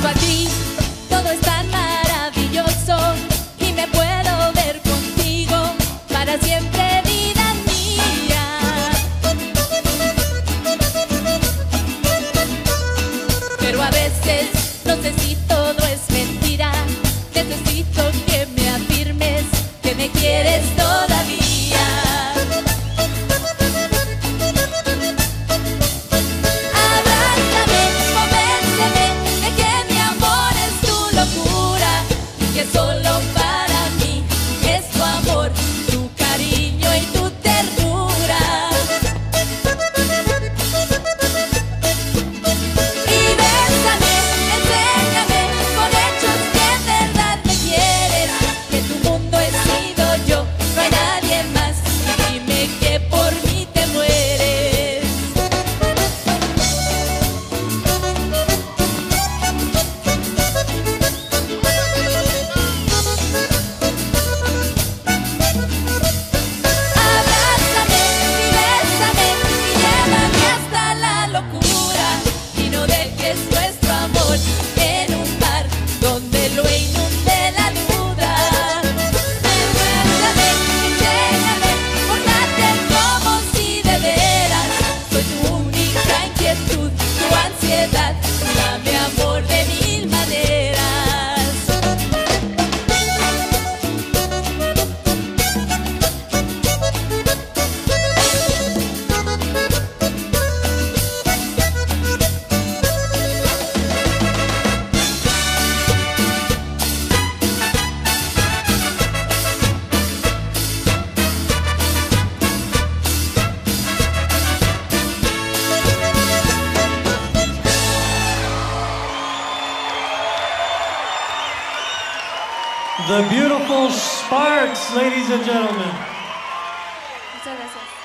quadrinho vuelo The beautiful Sparks, ladies and gentlemen. Muchas gracias.